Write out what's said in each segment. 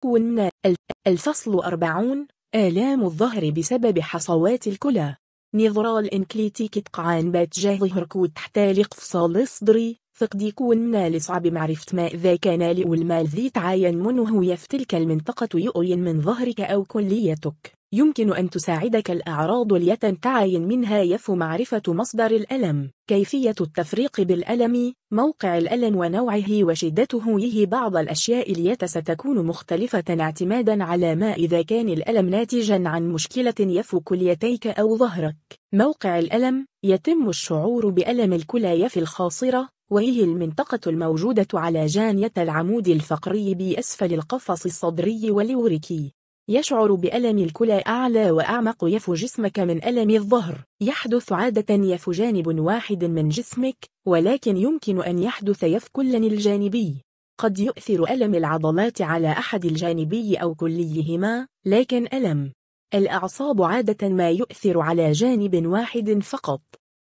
كون الفصل أربعون آلام الظهر بسبب حصوات الكلى. نظرال إنكليتي قعان بات جاه ظهر كود تحتالق فصال صدري فقد يكون من لصعب معرفة ما إذا كان لأولمال ذي تعاين منه يفتلك المنطقة يؤين من ظهرك أو كليتك. يمكن أن تساعدك الأعراض ليتن تعاين منها يف معرفة مصدر الألم كيفية التفريق بالألم موقع الألم ونوعه وشدته يه بعض الأشياء ليت ستكون مختلفة اعتمادا على ما إذا كان الألم ناتجا عن مشكلة يف كليتيك أو ظهرك. موقع الألم يتم الشعور بألم الكلى في الخاصرة وهي المنطقة الموجودة على جانية العمود الفقري بأسفل القفص الصدري والوركي يشعر بألم الكلى أعلى وأعمق يف جسمك من ألم الظهر. يحدث عادة يف جانب واحد من جسمك ولكن يمكن أن يحدث يف كل الجانبي. قد يؤثر ألم العضلات على أحد الجانبي أو كليهما لكن ألم الأعصاب عادة ما يؤثر على جانب واحد فقط.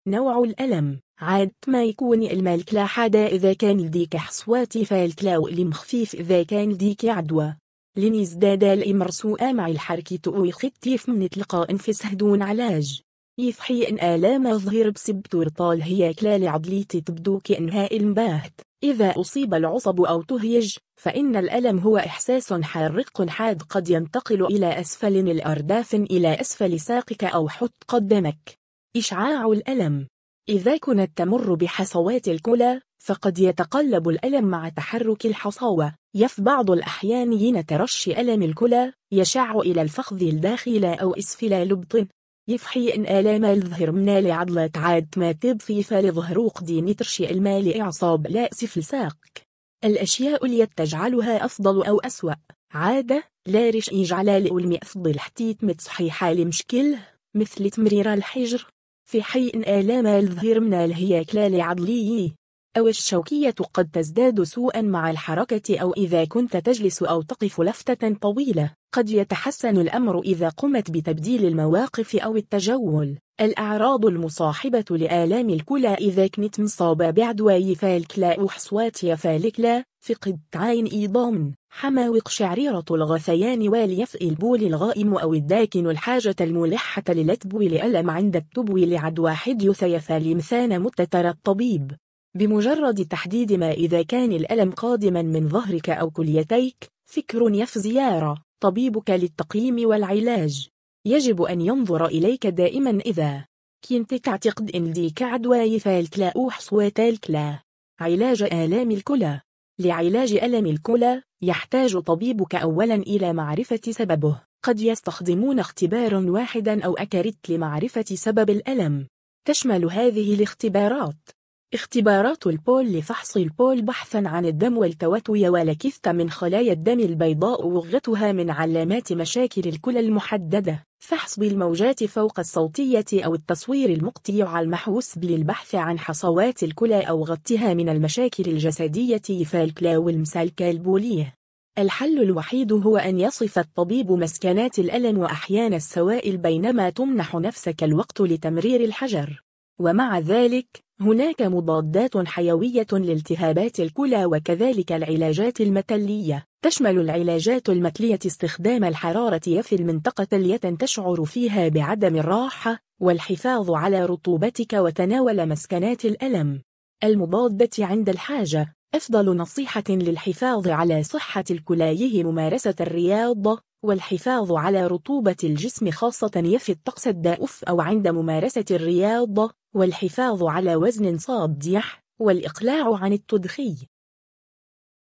نوع الألم عاد ما يكون المالكلا حدا إذا كان لديك حصواتي فالكلا وإلم خفيف إذا كان لديك عدوى. لنزداد الإمر سوء مع الحركة ويختيف من إطلاق إنفسه دون علاج. يفحي إن آلام الظهر بسبب طال هي كلال عضليتي تبدو كأنها المباهت إذا أصيب العصب أو تهيج فإن الألم هو إحساس حارق حاد قد ينتقل إلى أسفل الأرداف إلى أسفل ساقك أو حط قدمك. إشعاع الألم. إذا كنت تمر بحصوات الكلى فقد يتقلب الألم مع تحرك الحصاوة. يف بعض الأحيان ين ترشي ألم الكلى يشع إلى الفخذ الداخل أو أسفل لبط. يفحي إن آلام الظهر من لعضلة عاد ما تبفي فلظهروق دي نترشي المال إعصاب لا أسفل ساق. الأشياء اللي تجعلها أفضل أو أسوأ. عادة لا رش يجعل لأولمي أفضل حتيت متصحيحة لمشكل مثل تمرير الحجر. في حي إن آلام الظهر من الهياكلال عضلي أو الشوكية قد تزداد سوءا مع الحركة أو إذا كنت تجلس أو تقف لفتة طويلة. قد يتحسن الأمر إذا قمت بتبديل المواقف أو التجول. الأعراض المصاحبة لآلام الكلى إذا كنت مصابة بعدوى فالكلا وحصوات فالكلا فقد عين إيضام حماوق شعريرة الغثيان واليف البول الغائم أو الداكن الحاجة الملحة للتبو لألم عند التبو لعدوى حديث يفالمثان متتر الطبيب. بمجرد تحديد ما إذا كان الألم قادما من ظهرك أو كليتيك فكر يف زيارة طبيبك للتقييم والعلاج. يجب أن ينظر إليك دائما إذا كنت تعتقد إن ديك عدوى فالكلا أو حصوات الكلا علاج آلام الكلى. لعلاج ألم الكلى يحتاج طبيبك أولا إلى معرفة سببه. قد يستخدمون اختبار واحدا أو أكرت لمعرفة سبب الألم. تشمل هذه الاختبارات. اختبارات البول لفحص البول بحثا عن الدم والتوتوية ولكثة من خلايا الدم البيضاء وغتها من علامات مشاكل الكلى المحددة. فحص بالموجات فوق الصوتية أو التصوير المقطع المحوس للبحث عن حصوات الكلى أو غطها من المشاكل الجسدية فالكلا والمسالكة البولية الحل الوحيد هو أن يصف الطبيب مسكنات الألم وأحيان السوائل بينما تمنح نفسك الوقت لتمرير الحجر. ومع ذلك هناك مضادات حيوية لالتهابات الكلى وكذلك العلاجات المتلية. تشمل العلاجات المتلية استخدام الحرارة في المنطقة التي تشعر فيها بعدم الراحة والحفاظ على رطوبتك وتناول مسكنات الألم. المضادة عند الحاجة. أفضل نصيحة للحفاظ على صحة الكلايه ممارسة الرياضة والحفاظ على رطوبة الجسم خاصة يفي الطقس الدائف أو عند ممارسة الرياضة والحفاظ على وزن صادح والإقلاع عن التدخين.